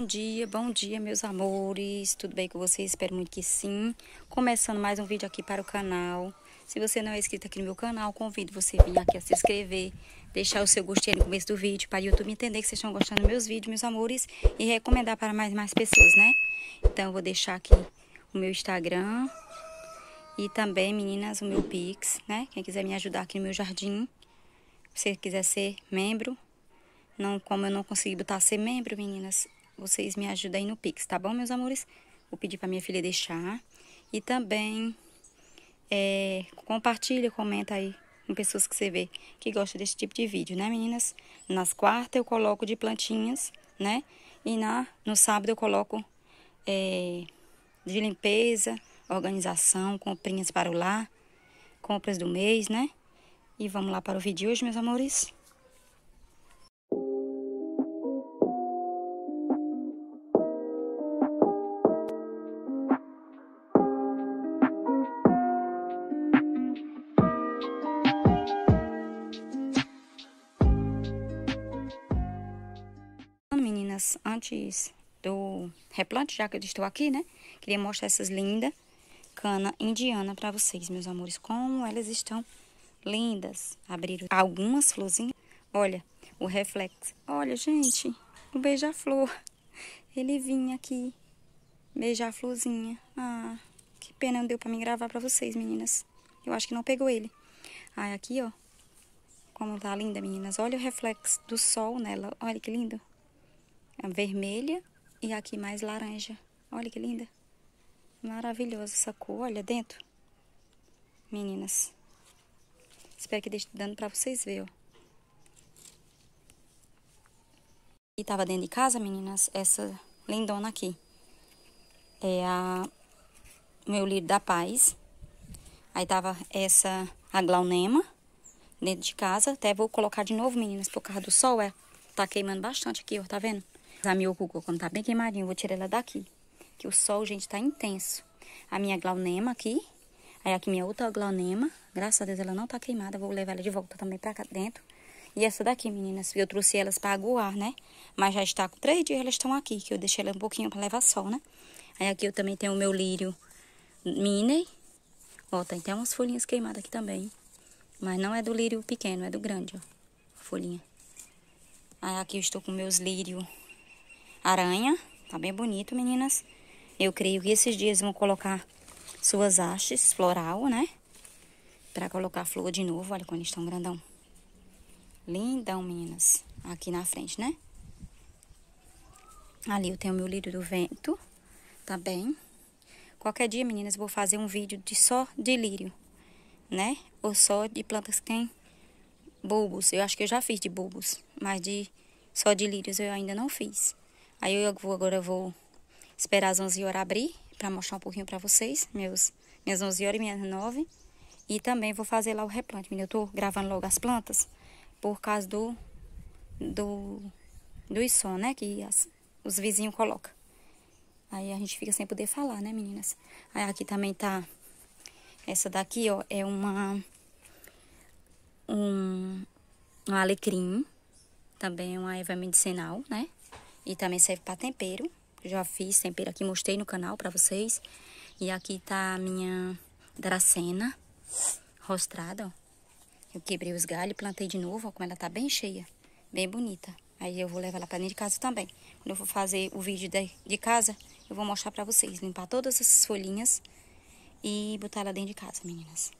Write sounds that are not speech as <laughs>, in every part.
Bom dia, bom dia, meus amores. Tudo bem com vocês? Espero muito que sim. Começando mais um vídeo aqui para o canal. Se você não é inscrito aqui no meu canal, convido você a vir aqui a se inscrever, deixar o seu gostei no começo do vídeo para o YouTube entender que vocês estão gostando dos meus vídeos, meus amores, e recomendar para mais mais pessoas, né? Então, eu vou deixar aqui o meu Instagram e também, meninas, o meu Pix, né? Quem quiser me ajudar aqui no meu jardim, se quiser ser membro, não, como eu não consegui botar ser membro, meninas, vocês me ajudem no Pix, tá bom, meus amores? Vou pedir para minha filha deixar. E também é, compartilha, comenta aí com pessoas que você vê que gostam desse tipo de vídeo, né, meninas? Nas quartas eu coloco de plantinhas, né? E na, no sábado eu coloco é, de limpeza, organização, comprinhas para o lar, compras do mês, né? E vamos lá para o vídeo de hoje, meus amores. Antes do replante, já que eu estou aqui, né? Queria mostrar essas lindas cana indiana para vocês, meus amores. Como elas estão lindas. Abriram algumas florzinhas. Olha, o reflexo. Olha, gente, o beija-flor. Ele vinha aqui beijar a florzinha. Ah, que pena não deu para me gravar para vocês, meninas. Eu acho que não pegou ele. Ah, aqui, ó. Como tá linda, meninas. Olha o reflexo do sol nela. Olha que lindo vermelha e aqui mais laranja. Olha que linda. Maravilhosa essa cor. Olha dentro. Meninas. Espero que esteja dando pra vocês verem, ó. E tava dentro de casa, meninas, essa lindona aqui. É a meu lírio da paz. Aí tava essa aglaonema dentro de casa. Até vou colocar de novo, meninas, por causa do sol, é. Tá queimando bastante aqui, ó, tá vendo? A cuco, quando tá bem queimadinho, eu vou tirar ela daqui. Que o sol, gente, tá intenso. A minha glaunema aqui. Aí aqui minha outra glaunema. Graças a Deus ela não tá queimada. Vou levar ela de volta também pra cá dentro. E essa daqui, meninas, eu trouxe elas pra aguar, né? Mas já está com três dias elas estão aqui, que eu deixei ela um pouquinho pra levar sol, né? Aí aqui eu também tenho o meu lírio mini. Ó, tem até umas folhinhas queimadas aqui também. Mas não é do lírio pequeno, é do grande, ó. Folhinha. Aí aqui eu estou com meus lírios aranha. Tá bem bonito, meninas. Eu creio que esses dias vão colocar suas hastes floral, né? Pra colocar flor de novo. Olha quando estão grandão. Lindão, meninas. Aqui na frente, né? Ali eu tenho meu lírio do vento. Tá bem? Qualquer dia, meninas, vou fazer um vídeo de só de lírio, né? Ou só de plantas que tem bulbos. Eu acho que eu já fiz de bulbos, mas de só de lírios eu ainda não fiz. Aí eu vou, agora vou esperar as 11 horas abrir para mostrar um pouquinho para vocês, meus, minhas 11 horas e minhas 9. E também vou fazer lá o replante. Eu tô gravando logo as plantas por causa do, do, do som, né? Que as, os vizinhos colocam. Aí a gente fica sem poder falar, né, meninas? Aí aqui também tá... Essa daqui, ó, é uma... Um, um alecrim. Também é uma erva medicinal, né? E também serve para tempero. Já fiz tempero aqui, mostrei no canal para vocês. E aqui tá a minha dracena rostrada, ó. Eu quebrei os galhos, plantei de novo, ó, como ela tá bem cheia, bem bonita. Aí eu vou levar ela pra dentro de casa também. Quando eu for fazer o vídeo de, de casa, eu vou mostrar pra vocês. Limpar todas essas folhinhas e botar ela dentro de casa, meninas.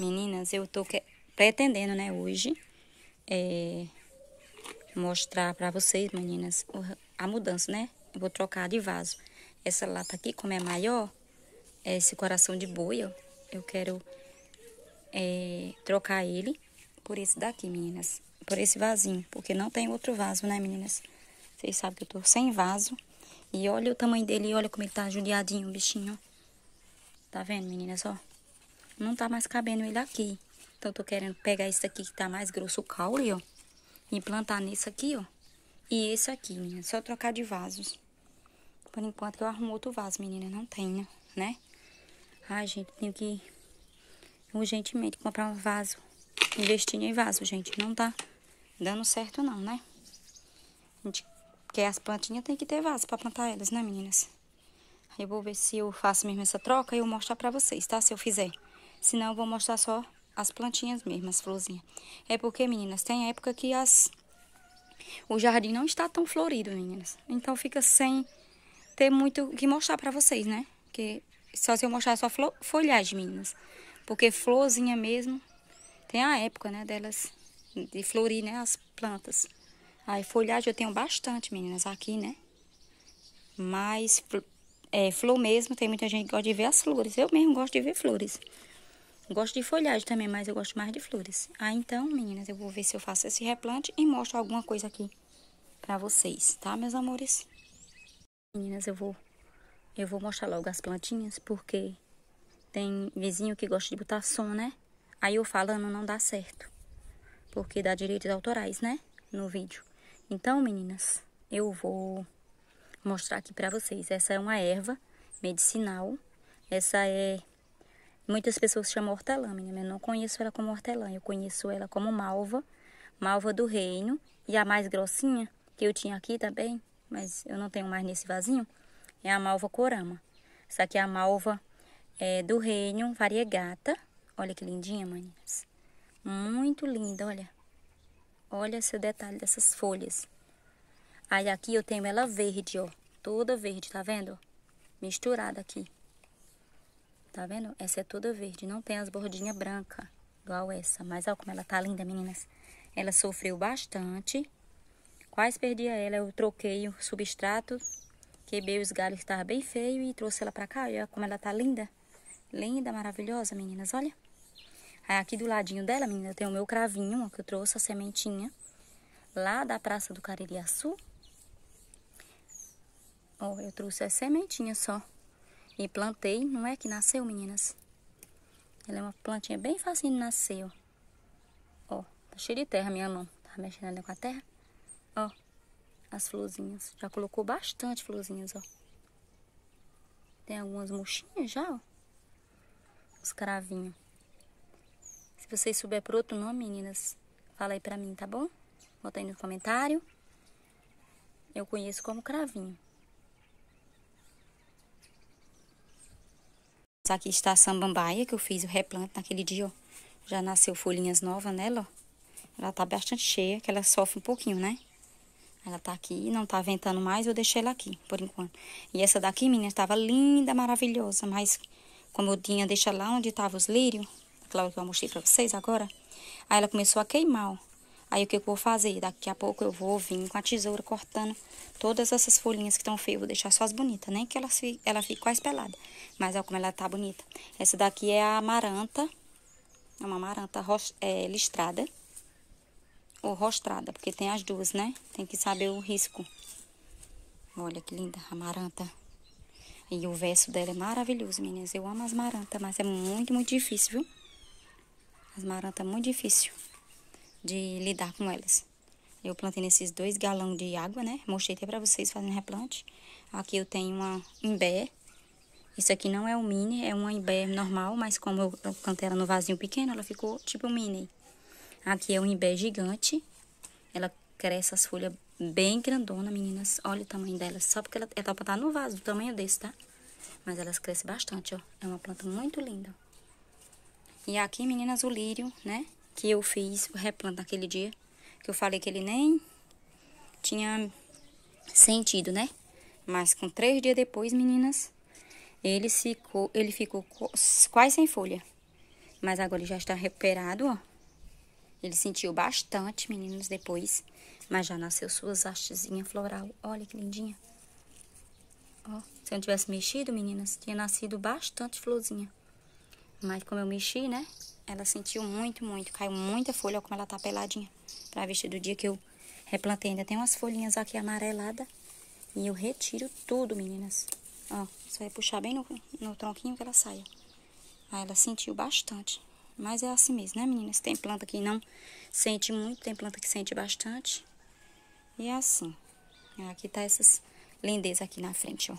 Meninas, eu tô que, pretendendo, né, hoje, é, mostrar para vocês, meninas, a mudança, né? Eu vou trocar de vaso. Essa lata aqui, como é maior, é esse coração de boi, ó, eu quero é, trocar ele por esse daqui, meninas. Por esse vasinho, porque não tem outro vaso, né, meninas? Vocês sabem que eu tô sem vaso. E olha o tamanho dele, olha como ele tá judiadinho, o bichinho, Tá vendo, meninas, ó? Não tá mais cabendo ele aqui. Então, eu tô querendo pegar esse aqui que tá mais grosso, o caule, ó implantar nesse aqui, ó. E esse aqui, menina. Só trocar de vasos. Por enquanto eu arrumo outro vaso, menina. Não tenho, né? Ai, gente, tenho que urgentemente comprar um vaso. Investir em vaso, gente. Não tá dando certo não, né? A gente Porque as plantinhas tem que ter vaso pra plantar elas, né, meninas? Eu vou ver se eu faço mesmo essa troca e eu mostrar pra vocês, tá? Se eu fizer. Senão eu vou mostrar só as plantinhas mesmo, as florzinhas. É porque, meninas, tem época que as... O jardim não está tão florido, meninas. Então fica sem ter muito o que mostrar pra vocês, né? Porque só se eu mostrar só folhagem, meninas. Porque florzinha mesmo, tem a época, né, delas de florir, né, as plantas. Aí folhagem eu tenho bastante, meninas, aqui, né? Mas é, flor mesmo, tem muita gente que gosta de ver as flores. Eu mesmo gosto de ver flores. Gosto de folhagem também, mas eu gosto mais de flores. Ah, então, meninas, eu vou ver se eu faço esse replante e mostro alguma coisa aqui pra vocês, tá, meus amores? Meninas, eu vou, eu vou mostrar logo as plantinhas, porque tem vizinho que gosta de botar som, né? Aí eu falando não dá certo, porque dá direitos autorais, né? No vídeo. Então, meninas, eu vou mostrar aqui pra vocês. Essa é uma erva medicinal. Essa é Muitas pessoas chamam hortelã, menina. Eu não conheço ela como hortelã. Eu conheço ela como malva, malva do reino. E a mais grossinha, que eu tinha aqui também, mas eu não tenho mais nesse vasinho, é a malva corama. Essa aqui é a malva é, do reino variegata. Olha que lindinha, meninas. Muito linda, olha. Olha esse detalhe dessas folhas. Aí aqui eu tenho ela verde, ó. Toda verde, tá vendo? Misturada aqui. Tá vendo? Essa é toda verde, não tem as bordinhas brancas, igual essa. Mas olha como ela tá linda, meninas. Ela sofreu bastante. Quase perdi ela, eu troquei o substrato, quebrei os galhos que estavam bem feio e trouxe ela pra cá. Olha como ela tá linda. Linda, maravilhosa, meninas, olha. Aí aqui do ladinho dela, menina, tem o meu cravinho, ó, que eu trouxe a sementinha. Lá da Praça do Caririaçu. Ó, eu trouxe a sementinha só. E plantei, não é que nasceu, meninas? Ela é uma plantinha bem facinho de nascer, ó. Ó, tá cheia de terra minha mão. Tá mexendo ali com a terra? Ó, as florzinhas. Já colocou bastante florzinhas, ó. Tem algumas murchinhas já, ó. Os cravinhos. Se vocês souberem por outro nome, meninas, fala aí pra mim, tá bom? Bota aí no comentário. Eu conheço como cravinho. Aqui está a samambaia, que eu fiz o replante naquele dia, ó. Já nasceu folhinhas novas nela, ó. Ela tá bastante cheia, que ela sofre um pouquinho, né? Ela tá aqui, não tá ventando mais, eu deixei ela aqui, por enquanto. E essa daqui, menina, estava linda, maravilhosa, mas como eu tinha deixado lá onde tava os lírios, claro que eu mostrei pra vocês agora, aí ela começou a queimar, ó. Aí o que eu vou fazer? Daqui a pouco eu vou vir com a tesoura cortando todas essas folhinhas que estão feias. Vou deixar só as bonitas, nem que ela fique, ela fique quase pelada. Mas olha como ela tá bonita. Essa daqui é a amaranta. É uma amaranta é, listrada. Ou rostrada, porque tem as duas, né? Tem que saber o risco. Olha que linda, amaranta. E o verso dela é maravilhoso, meninas. Eu amo as marantas, mas é muito, muito difícil, viu? As marantas é muito difícil de lidar com elas. Eu plantei nesses dois galões de água, né? Mostrei até pra vocês fazendo replante. Aqui eu tenho uma imbé. Isso aqui não é um mini, é uma imbé normal, mas como eu, plantei ela no vasinho pequeno, ela ficou tipo mini. Aqui é um imbé gigante. Ela cresce as folhas bem grandona, meninas. Olha o tamanho delas. Só porque ela, ela tá plantada no vaso, do tamanho desse, tá? Mas elas crescem bastante, ó. É uma planta muito linda. E aqui, meninas, o lírio, né? Que eu fiz o replante naquele dia, que eu falei que ele nem tinha sentido, né? Mas com três dias depois, meninas, ele ficou, ele ficou quase sem folha. Mas agora ele já está recuperado, ó. Ele sentiu bastante, meninas, depois. Mas já nasceu suas hastezinhas floral. Olha que lindinha. Ó, se eu não tivesse mexido, meninas, tinha nascido bastante florzinha. Mas como eu mexi, né? Ela sentiu muito, muito. Caiu muita folha, olha como ela tá peladinha. Pra vestir do dia que eu replantei. Ainda tem umas folhinhas aqui amareladas. E eu retiro tudo, meninas. Ó, você vai puxar bem no, no tronquinho que ela sai. Aí ela sentiu bastante. Mas é assim mesmo, né, meninas? Tem planta que não sente muito, tem planta que sente bastante. E é assim. Aqui tá essas lindezas aqui na frente, ó.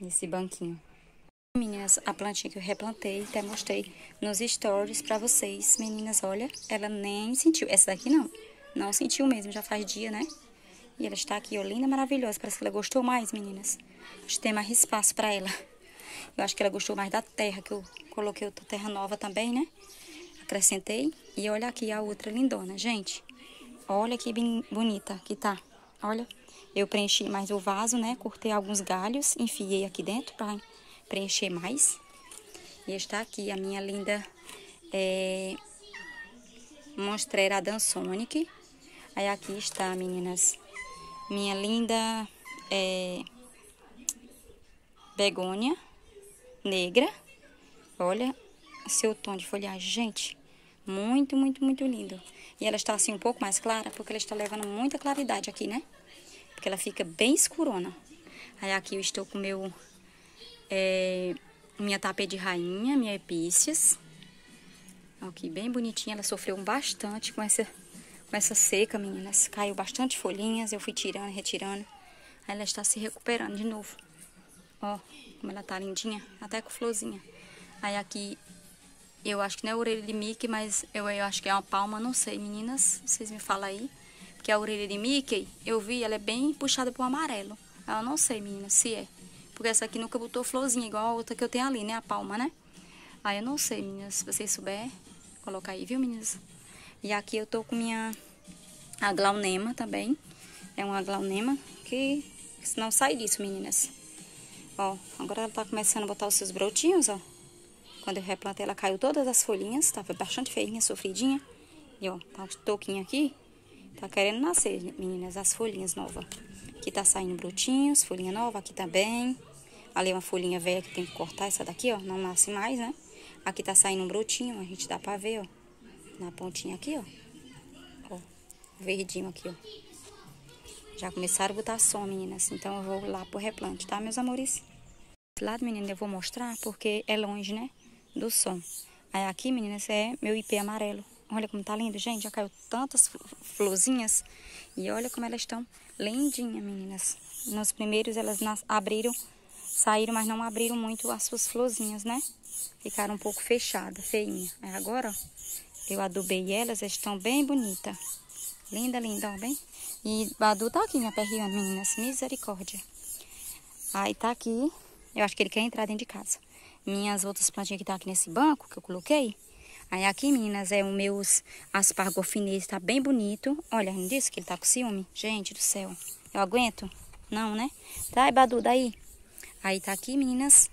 Nesse banquinho. Meninas, a plantinha que eu replantei, até mostrei nos stories pra vocês. Meninas, olha, ela nem sentiu. Essa daqui não, não sentiu mesmo, já faz dia, né? E ela está aqui, ó, linda, maravilhosa. Parece que ela gostou mais, meninas. Acho que tem mais espaço pra ela. Eu acho que ela gostou mais da terra, que eu coloquei outra terra nova também, né? Acrescentei. E olha aqui a outra lindona, gente. Olha que bonita que tá. Olha, eu preenchi mais o vaso, né? Cortei alguns galhos, enfiei aqui dentro pra preencher mais. E está aqui a minha linda é, Monstera Dansonic. Aí aqui está, meninas, minha linda é, begônia negra. Olha seu tom de folhagem, gente. Muito, muito, muito lindo. E ela está assim um pouco mais clara, porque ela está levando muita claridade aqui, né? Porque ela fica bem escurona. Aí aqui eu estou com meu... É, minha tapete de rainha, minha epícias. Aqui, bem bonitinha. Ela sofreu bastante com essa, com essa seca, meninas. Caiu bastante folhinhas, eu fui tirando, retirando. Aí ela está se recuperando de novo. Ó, como ela tá lindinha, até com florzinha. Aí aqui, eu acho que não é orelha de Mickey, mas eu, eu acho que é uma palma, não sei, meninas. Vocês me falam aí. Porque a orelha de Mickey, eu vi, ela é bem puxada pro amarelo. Eu não sei, meninas, se é. Porque essa aqui nunca botou florzinha, igual a outra que eu tenho ali, né? A palma, né? Aí eu não sei, meninas. Se vocês souberem, colocar aí, viu, meninas? E aqui eu tô com minha a glaunema também. É uma glaunema que não sai disso, meninas. Ó, agora ela tá começando a botar os seus brotinhos, ó. Quando eu replantei, ela caiu todas as folhinhas. Tava bastante feinha, sofridinha. E ó, tá um toquinho aqui. Tá querendo nascer, meninas, as folhinhas novas. Aqui tá saindo brotinhos, folhinha nova, aqui também. Ali é uma folhinha velha que tem que cortar, essa daqui, ó, não nasce mais, né? Aqui tá saindo um brotinho, a gente dá pra ver, ó. Na pontinha aqui, ó. Ó, verdinho aqui, ó. Já começaram a botar som, meninas. Então eu vou lá pro replante, tá, meus amores? Esse lado, meninas, eu vou mostrar porque é longe, né? Do som. Aí aqui, meninas, é meu IP amarelo. Olha como tá lindo, gente. Já caiu tantas florzinhas. E olha como elas estão lindinhas, meninas. Nos primeiros elas abriram, saíram, mas não abriram muito as suas florzinhas, né? Ficaram um pouco fechadas, feinha. Aí agora, ó, eu adubei elas, elas estão bem bonitas. Linda, linda, ó, bem. E Badu tá aqui me aperreando, meninas. Misericórdia. Aí tá aqui. Eu acho que ele quer entrar dentro de casa. Minhas outras plantinhas que tá aqui nesse banco, que eu coloquei, Aí aqui, meninas, é o meus aspargofinês, tá bem bonito. Olha, não disse que ele tá com ciúme? Gente do céu, eu aguento? Não, né? Trai, Badu, daí. Aí tá aqui, meninas,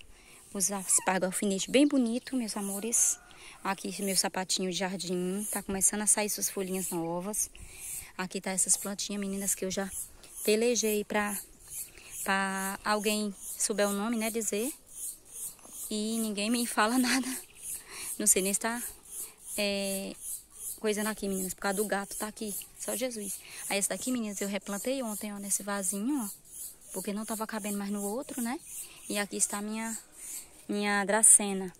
os aspargofinês bem bonito, meus amores. Aqui meu sapatinho de jardim, tá começando a sair suas folhinhas novas. Aqui tá essas plantinhas, meninas, que eu já pelejei pra, pra alguém souber o nome, né, dizer. E ninguém me fala <laughs> nada. Não sei nem se tá é, coisando aqui, meninas, por causa do gato tá aqui. Só Jesus. Aí esse daqui, meninas, eu replantei ontem, ó, nesse vasinho, ó. Porque não tava cabendo mais no outro, né? E aqui está minha, minha dracena.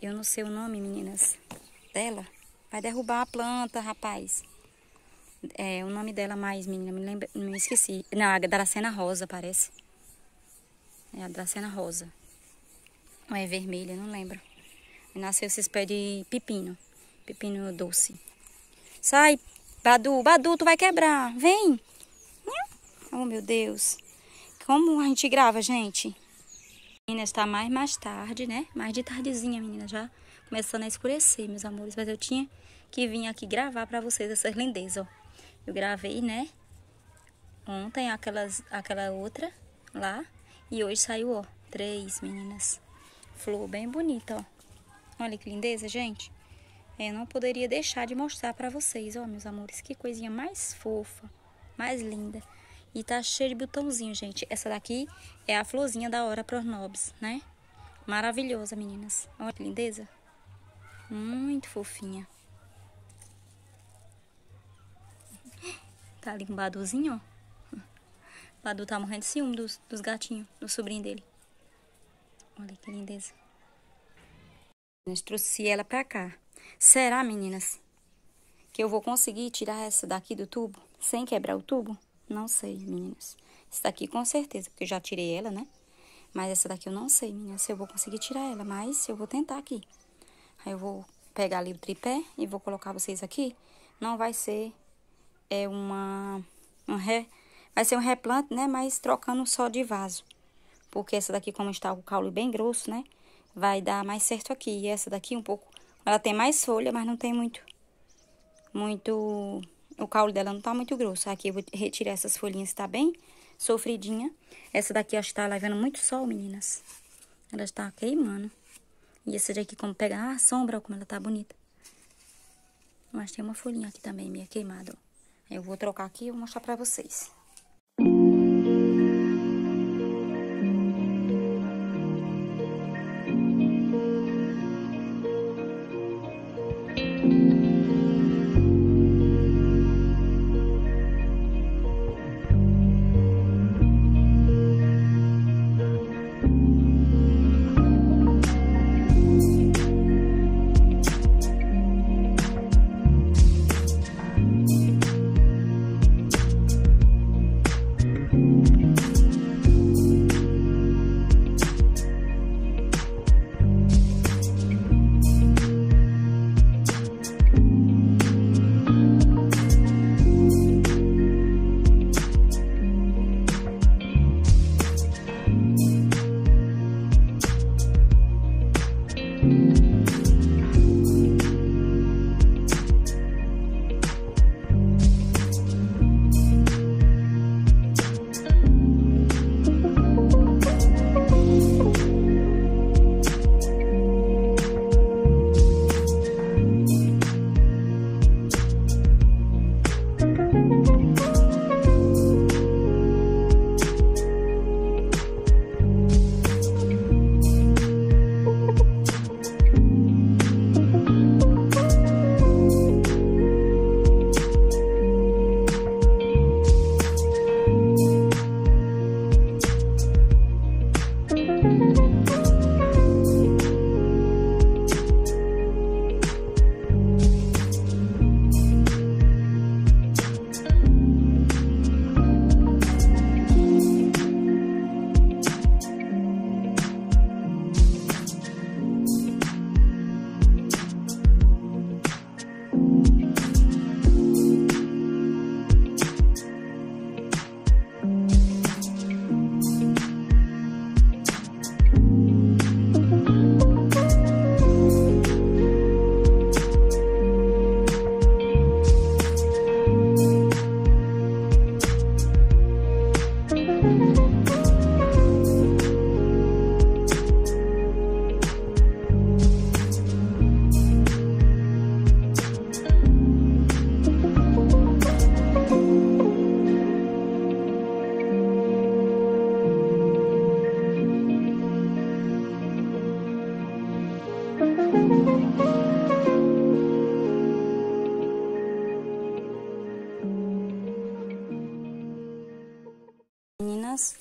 Eu não sei o nome, meninas, dela. Vai derrubar a planta, rapaz. É, o nome dela mais, menina, me lembra, me esqueci. Não, a dracena rosa, parece. É a dracena rosa. Ou é vermelha, não lembro. Nasceu esses pés de pepino. Pepino doce. Sai, Badu. Badu, tu vai quebrar. Vem. Oh, meu Deus. Como a gente grava, gente? Menina, está mais mais tarde, né? Mais de tardezinha, menina. Já começando a escurecer, meus amores. Mas eu tinha que vir aqui gravar para vocês essas lindezas, ó. Eu gravei, né? Ontem aquelas, aquela outra lá. E hoje saiu, ó, três meninas. Flor bem bonita, ó. Olha que lindeza, gente. É, eu não poderia deixar de mostrar para vocês, ó, meus amores. Que coisinha mais fofa, mais linda. E tá cheio de botãozinho, gente. Essa daqui é a florzinha da hora pros nobres, né? Maravilhosa, meninas. Olha que lindeza. Muito fofinha. Tá ali um Baduzinho, ó. O Badu tá morrendo de ciúme dos, dos gatinhos, do sobrinho dele. Olha que lindeza. Trouxe ela pra cá. Será, meninas, que eu vou conseguir tirar essa daqui do tubo sem quebrar o tubo? Não sei, meninas. Essa daqui com certeza, porque eu já tirei ela, né? Mas essa daqui eu não sei, meninas, se eu vou conseguir tirar ela. Mas eu vou tentar aqui. Aí eu vou pegar ali o tripé e vou colocar vocês aqui. Não vai ser é uma um ré, vai ser um replante, né? Mas trocando só de vaso. Porque essa daqui, como está o caule bem grosso, né? Vai dar mais certo aqui. E essa daqui um pouco, ela tem mais folha, mas não tem muito, muito, o caule dela não tá muito grosso. Aqui eu vou retirar essas folhinhas, tá bem sofridinha. Essa daqui, acho que tá levando muito sol, meninas. Ela está queimando. E essa daqui, como pegar a sombra, olha como ela tá bonita. Mas tem uma folhinha aqui também, meio queimada, ó. Eu vou trocar aqui e vou mostrar pra vocês.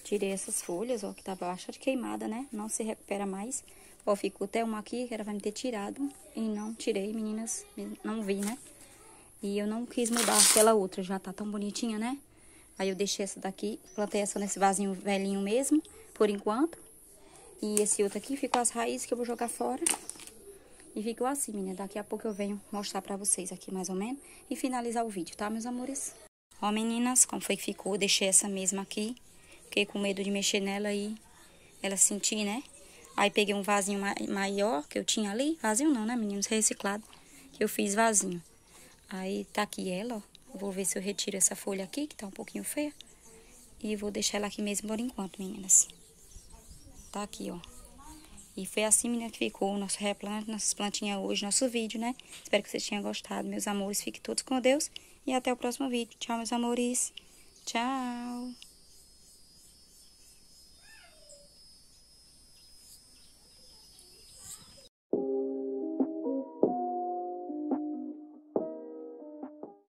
Tirei essas folhas, ó, que tava bastante queimada, né? Não se recupera mais. Ó, ficou até uma aqui que era pra me ter tirado e não tirei, meninas. Não vi, né? E eu não quis mudar aquela outra, já tá tão bonitinha, né? Aí eu deixei essa daqui, plantei essa nesse vasinho velhinho mesmo, por enquanto. E esse outro aqui ficou as raízes que eu vou jogar fora. E ficou assim, menina. Daqui a pouco eu venho mostrar pra vocês aqui mais ou menos. E finalizar o vídeo, tá, meus amores? Ó, meninas, como foi que ficou. Deixei essa mesma aqui. Fiquei com medo de mexer nela e ela sentir, né? Aí peguei um vasinho maior que eu tinha ali. Vasinho não, né, meninos? Reciclado. Que eu fiz vasinho. Aí tá aqui ela, ó. Vou ver se eu retiro essa folha aqui, que tá um pouquinho feia. E vou deixar ela aqui mesmo por enquanto, meninas. Tá aqui, ó. E foi assim, menina, que ficou o nosso replante, nossas plantinhas hoje, nosso vídeo, né? Espero que vocês tenham gostado, meus amores. Fiquem todos com Deus. E até o próximo vídeo. Tchau, meus amores. Tchau.